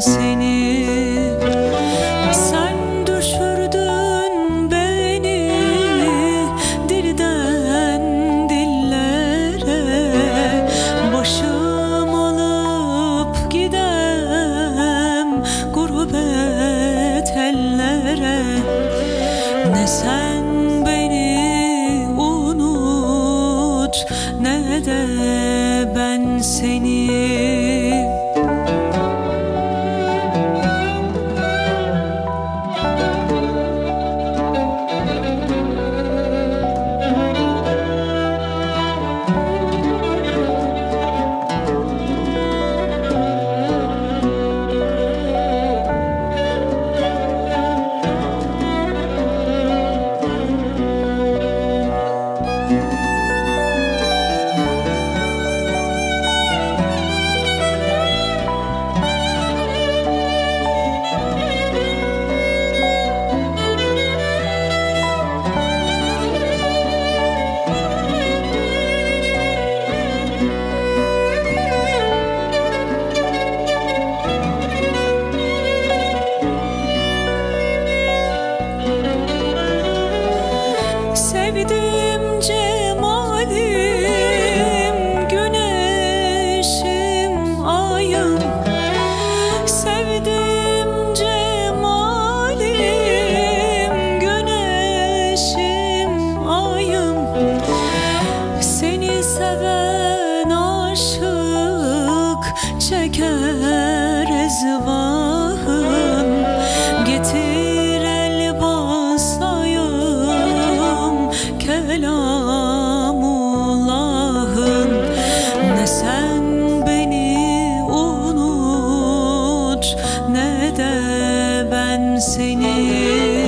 Seni. Sen düşürdün beni dilden dillere. Başım alıp gidem gurbet ellere. Ne sen beni unut ne de ben seni Sen aşık çeker ezvan Getir el basayım kelamullahın Ne sen beni unut ne de ben seni